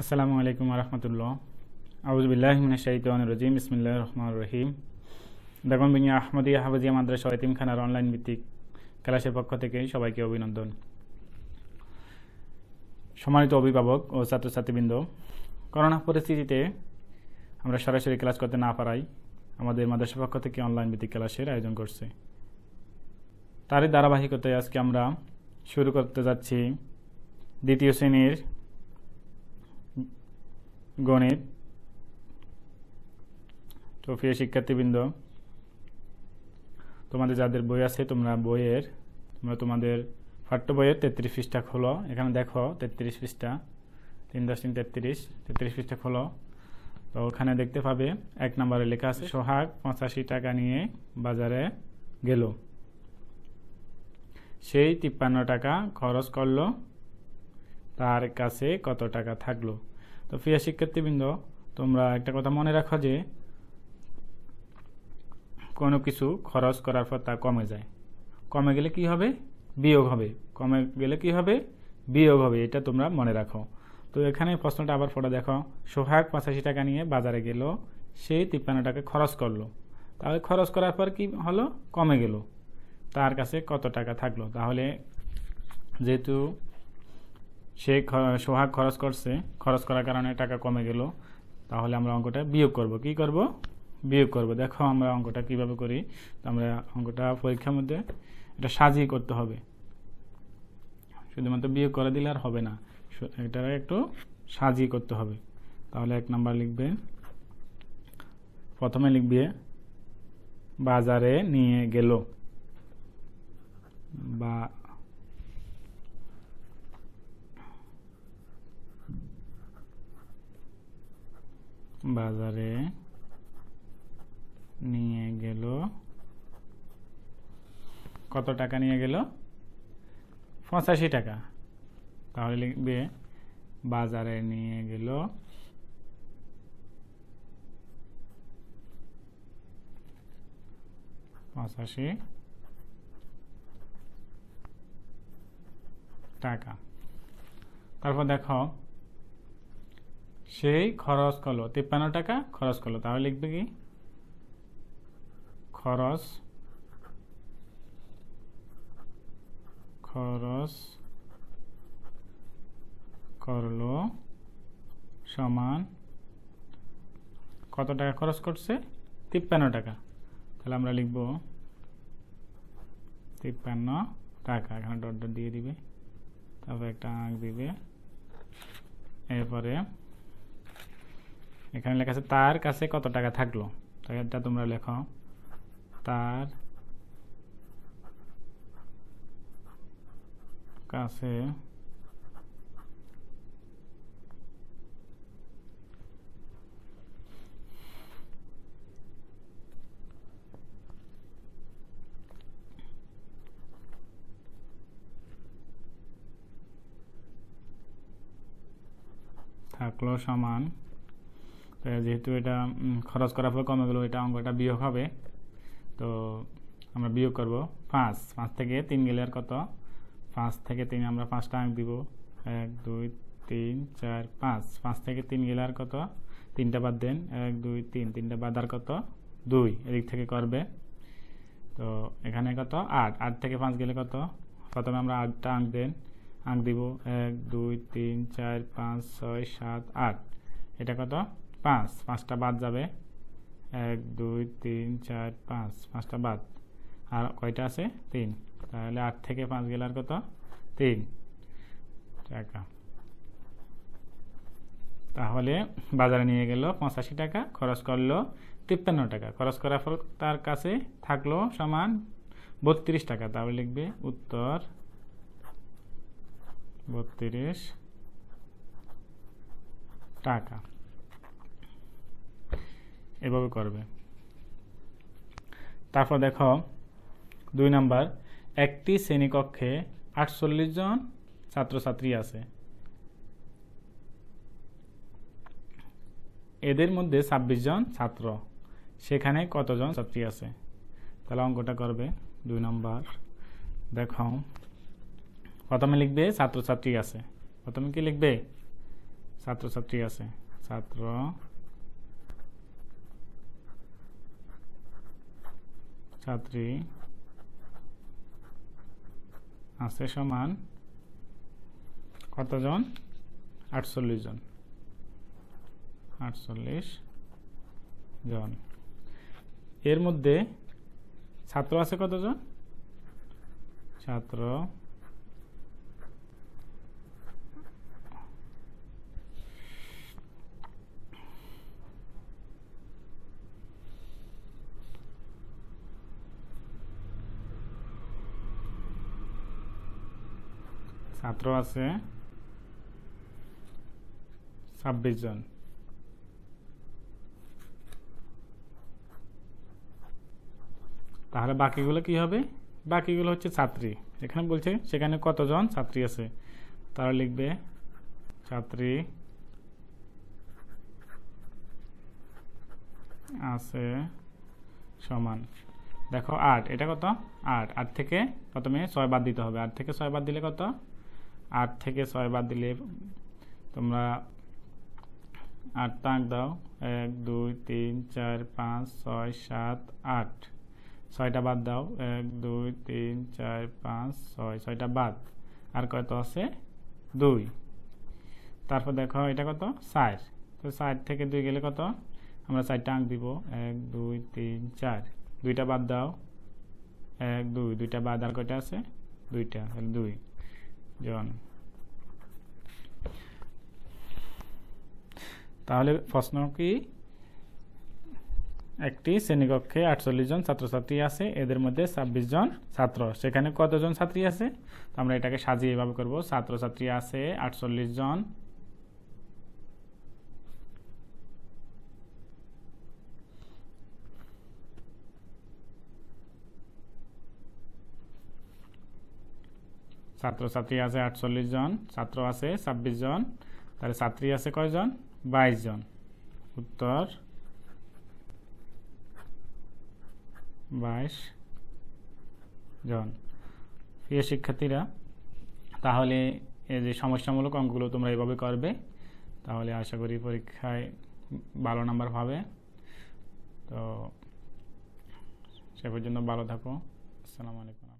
আসসালামু আলাইকুম রহমতুল্লাহ। আউজবিল্লাহমিনাশাইতান ইসমিল্লা রহমান রহিম। দেখুন, বিনিয়া আহমদিয়া হাফজিয়া মাদ্রাসা এতিমখানার অনলাইন ভিত্তিক ক্লাসের পক্ষ থেকে সবাইকে অভিনন্দন। সম্মানিত অভিভাবক ও ছাত্রছাত্রীবৃন্দ, করোনা পরিস্থিতিতে আমরা সরাসরি ক্লাস করতে না পারাই আমাদের মাদ্রাসা পক্ষ থেকে অনলাইন ভিত্তিক ক্লাসের আয়োজন করছে। তারই ধারাবাহিকতায় আজকে আমরা শুরু করতে যাচ্ছি দ্বিতীয় শ্রেণির গণিত। তো প্রিয় শিক্ষার্থীবৃন্দ, তোমাদের যাদের বই আছে, তোমরা বইয়ের, তোমরা তোমাদের পাঠ্য বইয়ের তেত্রিশ পৃষ্ঠা খোলো। এখানে দেখো তেত্রিশ পৃষ্ঠা, তিন দশ তিন তেত্রিশ তেত্রিশ পৃষ্ঠা খোলো। তো ওখানে দেখতে পাবে, এক নম্বরে লেখা আছে, সোহাগ পঁচাশি টাকা নিয়ে বাজারে গেল। সেই তিপ্পান্ন টাকা খরচ করল, তার কাছে কত টাকা থাকল? তো প্রিয় শিক্ষার্থীবৃন্দ, তোমরা একটা কথা মনে রাখো যে কোনো কিছু খরচ করার পর তা কমে যায়। কমে গেলে কি হবে? বিয়োগ হবে। কমে গেলে কি হবে? বিয়োগ হবে, এটা তোমরা মনে রাখো। তো এখানে প্রশ্নটা আবার পড়ে দেখো। সোহাগ পঁচাশি টাকা নিয়ে বাজারে গেল, সে তিপ্পান্ন টাকা খরচ করল। তাহলে খরচ করার পর কি হলো? কমে গেল। তার কাছে কত টাকা থাকল? তাহলে যেহেতু সে সোহাগ খরচ করছে, খরচ করার কারণে টাকা কমে গেল। তাহলে আমরা অঙ্কটা বিয়োগ করব। কি করব? বিয়োগ করব। দেখো আমরা অঙ্কটা কীভাবে করি। আমরা অঙ্কটা পরীক্ষার মধ্যে এটা সাজিয়ে করতে হবে। শুধুমাত্র বিয়োগ করে দিলে আর হবে না। এটা একটু সাজিয়ে করতে হবে। তাহলে এক নাম্বার লিখবে। প্রথমে লিখবে, বাজারে নিয়ে গেল। বা বাজারে নিয়ে গেল। কত টাকা নিয়ে গেল? পঁচাশি টাকা। তাহলে লিখবে, বাজারে নিয়ে গেল। পঁচাশি টাকা। তারপর দেখো সেই খরচ করল, তিপ্পান্ন টাকা খরচ করল। তাহলে লিখবে কি? খরচ খরচ করল সমান কত টাকা খরচ করছে? তিপ্পান্ন টাকা। তাহলে আমরা লিখব তিপ্পান্ন টাকা। এখানে ডট ডট দিয়ে দিবে। তারপর একটা আঁক দিবে। এরপরে এখানে লেখা আছে, তার কাছে কত টাকা থাকল? তাই এটা তোমরা লেখো তার কাছে থাকল সমান যেহেতু এটা খরচ করার পর কমে গেলো, এটা অঙ্কটা বিয়োগ হবে। তো আমরা বিয়োগ করব পাঁচ। পাঁচ থেকে তিন গেলে আর কত? পাঁচ থেকে তিন, আমরা পাঁচটা আঁক দিব। এক, দুই, তিন, চার, পাঁচ। পাঁচ থেকে তিন গেলে আর কত? তিনটা বাদ দেন। এক, দুই, তিন। তিনটা বাদ আর কত? দুই। এদিক থেকে করবে। তো এখানে কত? আট। আট থেকে পাঁচ গেলে কত? প্রথমে আমরা আটটা আঁক দেন। আঁক দিব। এক, দুই, তিন, চার, পাঁচ, ছয়, সাত, আট। এটা কত? পাঁচ, পাঁচটা বাদ যাবে। এক, দুই, তিন, চার, পাঁচ, পাঁচটা বাদ। আর কয়টা আছে? তিন। তাহলে আট থেকে পাঁচ গেলে আর কত? তিন টাকা। তাহলে বাজারে নিয়ে গেল পঁচাশি টাকা, খরচ করল তিপ্পান্ন টাকা। খরচ করার ফল তার কাছে থাকল সমান বত্রিশ টাকা। তাহলে লিখবে উত্তর বত্রিশ টাকা। এভাবে করবে। তারপর দেখো, দুই নাম্বার, একটি শ্রেণীকক্ষে আটচল্লিশ জন ছাত্রছাত্রী আছে। এদের মধ্যে ছাব্বিশ জন ছাত্র। সেখানে কতজন ছাত্রী আছে? তাহলে অঙ্কটা করবে, দুই নম্বর। দেখো, প্রথমে লিখবে ছাত্রছাত্রী আছে। প্রথমে কি লিখবে? ছাত্রছাত্রী আছে। ছাত্র ছাত্রী আছে সমান কতজন? আটচল্লিশ জন। আটচল্লিশ জন। এর মধ্যে ছাত্র আছে কতজন? ছাত্র ছাত্র আছে। ছাব্বিশ জন। তাহলে বাকিগুলো কি হবে? বাকিগুলো হচ্ছে ছাত্রী। এখানে বলছে সেখানে কতজন ছাত্রী আছে? তারা লিখবে, ছাত্রী আছে সমান। দেখো আট, এটা কত? আট। আট থেকে প্রথমে ছয় বাদ দিতে হবে। আট থেকে ছয় বাদ দিলে কত? আট থেকে ছয় বাদ দিলে তোমরা আট তাক দাও। এক, দুই, তিন, চার, পাঁচ, ছয়, সাত, আট। ছয়টা বাদ দাও। এক, দুই, তিন, চার, পাঁচ, ছয়, ছয়টা বাদ। আর কত আছে? দুই। তারপর দেখো, এটা কত? চার। তো চার থেকে দুই গেলে কত? আমরা চারটা আঁক দিব। এক, দুই, তিন, চার। দুইটা বাদ দাও। এক, দুই। দুইটা বাদ আর কয়টা আছে? দুইটা। তাহলে দুই। জন তাহলে প্রশ্ন কি? একটি শ্রেণীকক্ষে আটচল্লিশ জন ছাত্রছাত্রী আছে, এদের মধ্যে ছাব্বিশ জন ছাত্র। সেখানে কতজন ছাত্রী আছে? তো আমরা এটাকে সাজিয়ে এভাবে করব। ছাত্রছাত্রী আছে আটচল্লিশ জন। ছাত্রছাত্রী আছে আটচল্লিশ জন, ছাত্র আছে ছাব্বিশ জন, তাহলে ছাত্রী আছে কয়জন? বাইশ জন। উত্তর। বাইশ জন। প্রিয় শিক্ষার্থীরা, তাহলে এই যে সমস্যামূলক অঙ্কগুলো তোমরা এভাবে করবে, তাহলে আশা করি পরীক্ষায় ভালো নাম্বার পাবে। তো সে পর্যন্ত ভালো থাকো। আসসালামু আলাইকুম।